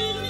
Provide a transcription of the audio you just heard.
you